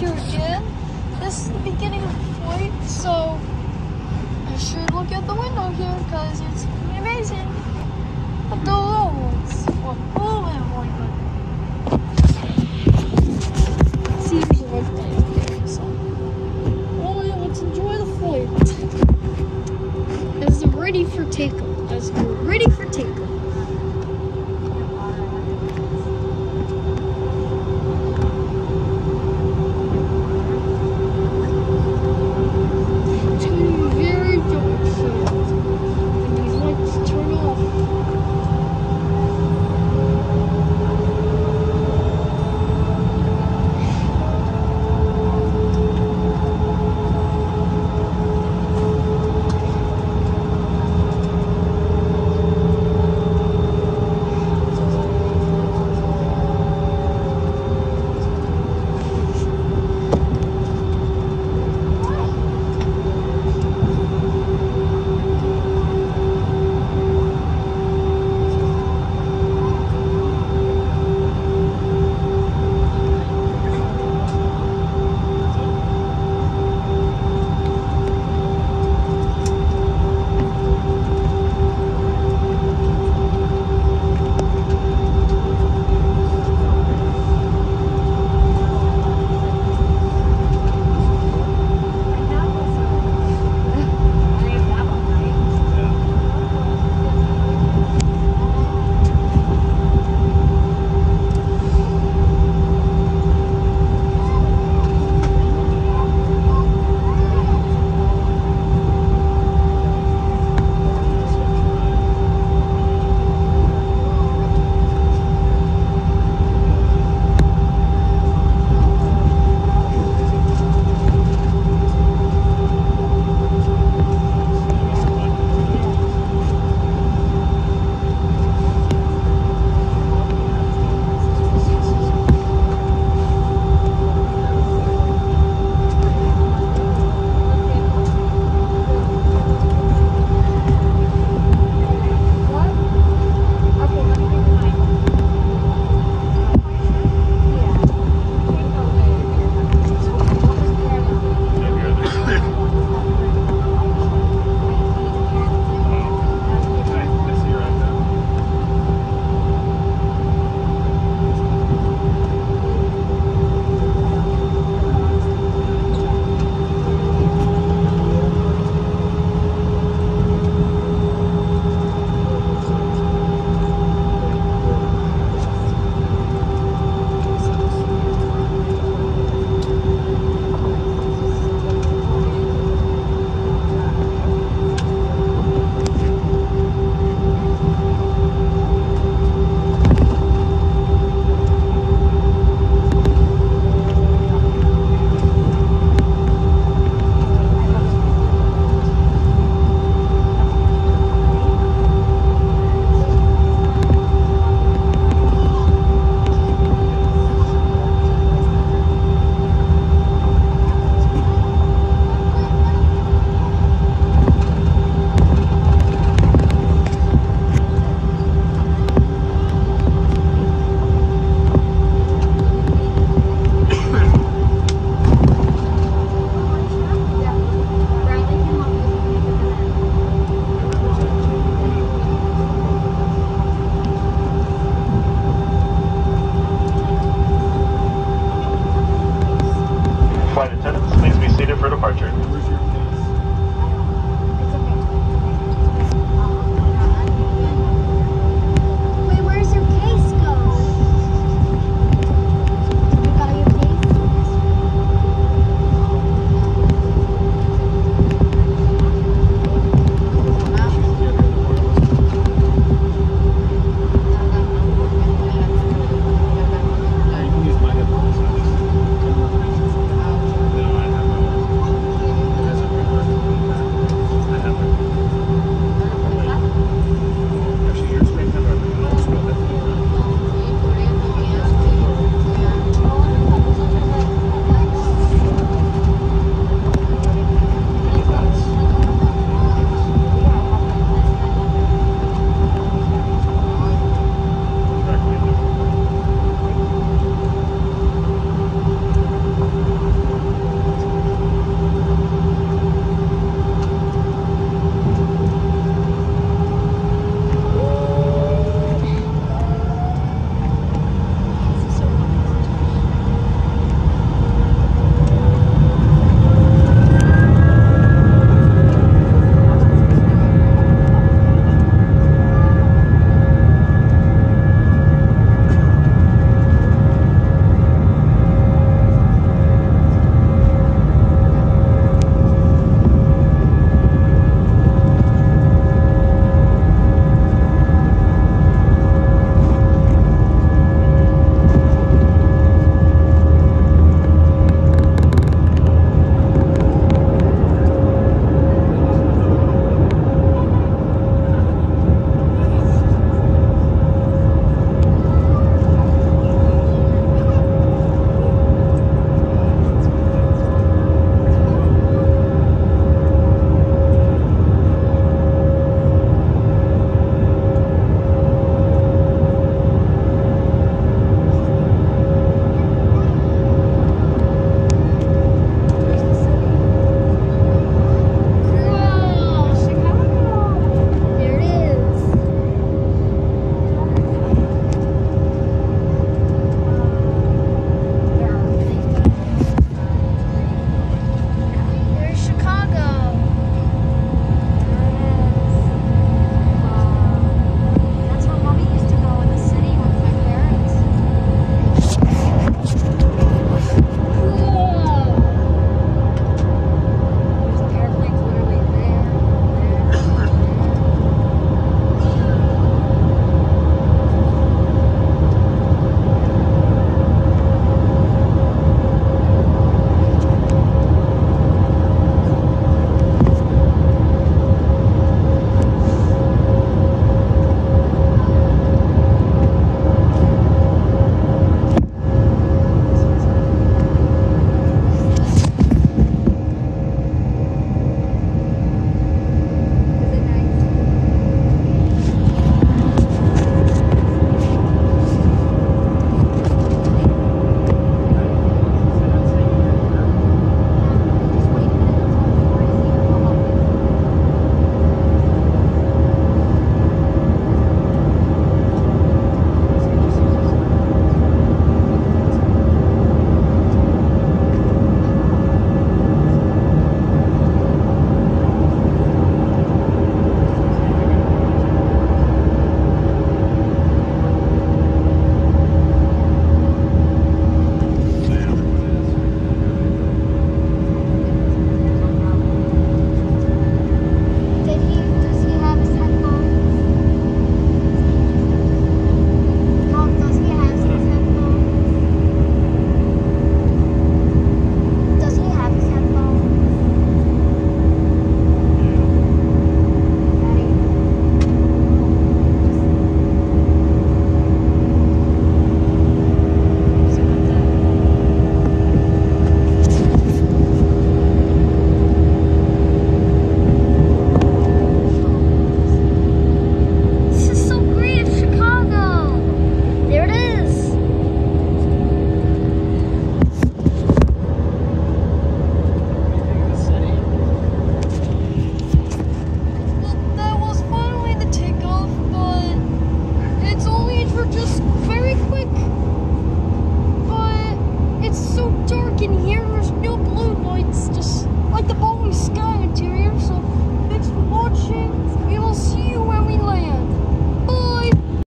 here again. This is the beginning of the flight, so I should look out the window here because it's pretty amazing. But the little ones, well, a little bit more good. See, there's a red Flight attendants, please be seated for departure.